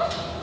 어?